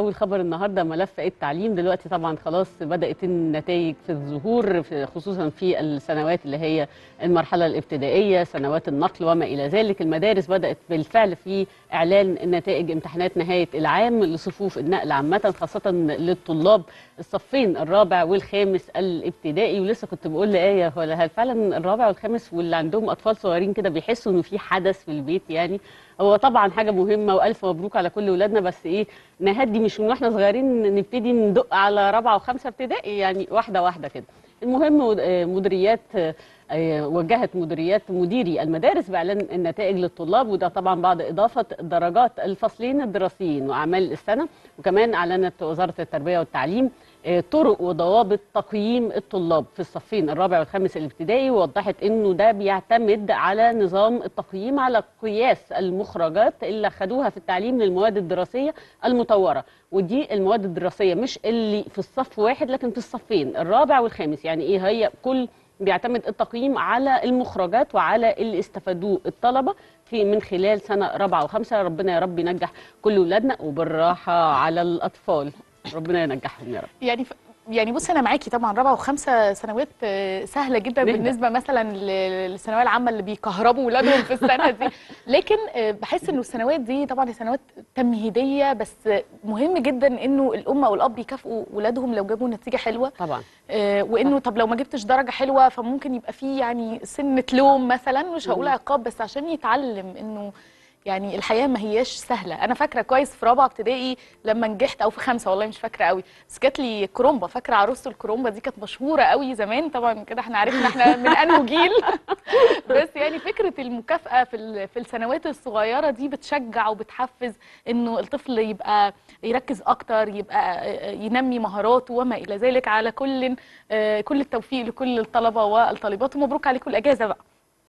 أول خبر النهارده ملف التعليم دلوقتي طبعا خلاص بدأت النتائج في الظهور خصوصا في السنوات اللي هي المرحلة الابتدائية سنوات النقل وما إلى ذلك. المدارس بدأت بالفعل في إعلان نتائج امتحانات نهاية العام لصفوف النقل عامة خاصة للطلاب الصفين الرابع والخامس الابتدائي. ولسه كنت بقول لآية هل فعلا الرابع والخامس واللي عندهم أطفال صغيرين كده بيحسوا إنه في حدث في البيت يعني؟ هو طبعا حاجة مهمة وألف مبروك على كل ولادنا بس إيه نهدي مش من وإحنا صغيرين نبتدي ندق على رابعة وخمسة ابتدائي يعني واحدة واحدة كده. المهم مديريات وجهت مديريات مديري المدارس بإعلان النتائج للطلاب وده طبعا بعد إضافة درجات الفصلين الدراسيين وأعمال السنة. وكمان أعلنت وزارة التربية والتعليم طرق وضوابط تقييم الطلاب في الصفين الرابع والخامس الابتدائي ووضحت إنه ده بيعتمد على نظام التقييم على قياس المخرجات اللي خدوها في التعليم للمواد الدراسية المطورة. ودي المواد الدراسية مش اللي في الصف واحد لكن في الصفين الرابع والخامس. يعني إيه؟ هي كل بيعتمد التقييم على المخرجات وعلى اللي استفادوه الطلبة في من خلال سنة رابعة وخمسة. ربنا يا رب ينجح كل ولادنا وبالراحة على الأطفال. ربنا ينجحهم يا رب. يعني ف... يعني بص أنا معاكي طبعا رابعة وخمسة سنوات سهلة جدا نهدى. بالنسبة مثلا للثانوية العامة اللي بيكهربوا ولادهم في السنة دي. لكن بحس إنه السنوات دي طبعا سنوات تمهيدية بس مهم جدا إنه الأم أو الأب يكافئوا ولادهم لو جابوا نتيجة حلوة. طبعا. آه وإنه طب لو ما جبتش درجة حلوة فممكن يبقى في يعني سنة لوم مثلا مش هقول عقاب بس عشان يتعلم إنه يعني الحياة ما هياش سهلة. أنا فاكرة كويس في رابعة ابتدائي لما نجحت أو في خمسه والله مش فاكرة قوي بس جات لي كرومبا. فاكرة عروسة الكرومبا دي كانت مشهورة قوي زمان. طبعا كده إحنا عرفنا إحنا من أنه جيل. بس يعني فكرة المكافأة في في السنوات الصغيرة دي بتشجع وبتحفز إنه الطفل يبقى يركز أكتر يبقى ينمي مهاراته وما إلى ذلك على كل كل التوفيق لكل الطلبة والطالبات. ومبروك عليكم الاجازه بقى.